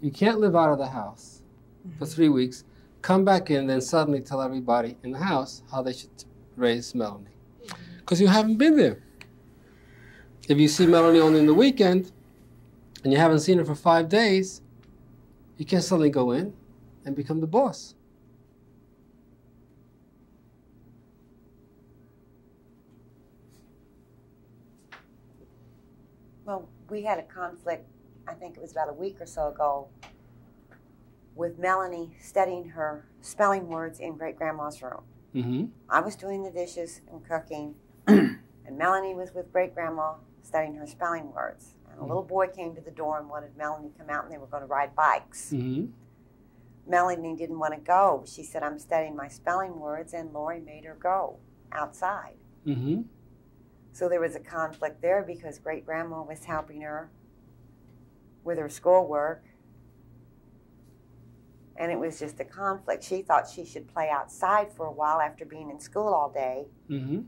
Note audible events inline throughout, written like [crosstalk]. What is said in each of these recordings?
You can't live out of the house for mm-hmm. three weeks, come back in, then suddenly tell everybody in the house how they should raise Melanie. Mm-hmm. Because you haven't been there. If you see Melanie only in the weekend and you haven't seen her for five days, you can't suddenly go in and become the boss. Well, we had a conflict, I think it was about a week or so ago, with Melanie studying her spelling words in great grandma's room. Mm-hmm. I was doing the dishes and cooking, [clears throat] and Melanie was with great grandma studying her spelling words. And a little boy came to the door and wanted Melanie to come out, and they were going to ride bikes. Mm-hmm. Melanie didn't want to go. She said, I'm studying my spelling words, and Lori made her go outside. Mm-hmm. So there was a conflict there because great grandma was helping her with her schoolwork. And it was just a conflict. She thought she should play outside for a while after being in school all day. Mm-hmm.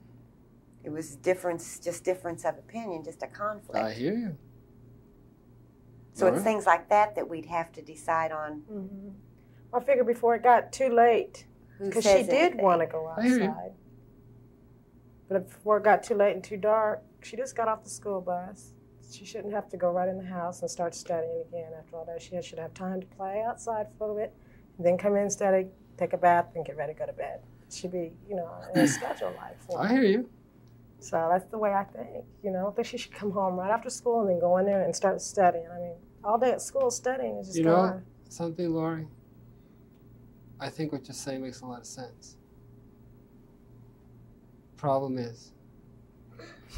It was difference, just difference of opinion, just a conflict. I hear you. so All it's right. things like that that we'd have to decide on hmm I figured before it got too late, because she did want to go I hear you. outside. But before it got too late and too dark, she just got off the school bus. She shouldn't have to go right in the house and start studying again after all that. She should have time to play outside for a little bit, and then come in, study, take a bath, and get ready to go to bed. It should be, you know, in a schedule life. for I hear you. So that's the way I think. You know, I don't think she should come home right after school and then go in there and start studying. I mean, all day at school studying is just You know, gone. Something, Lori. I think what you're saying makes a lot of sense. Problem is,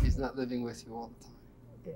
she's not living with you all the time. 对